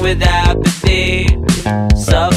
with apathy. So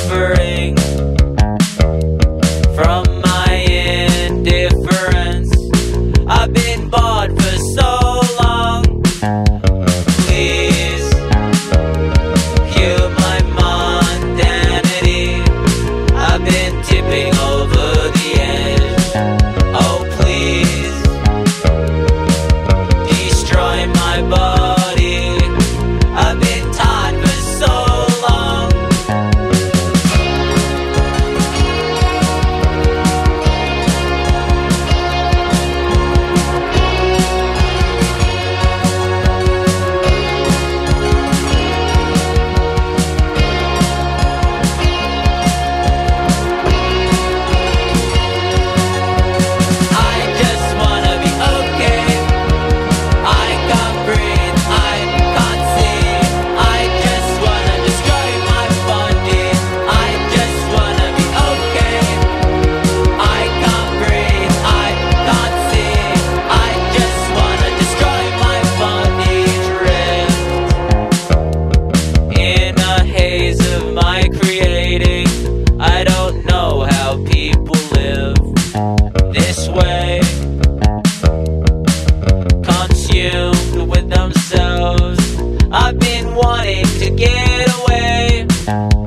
I've been wanting to get away.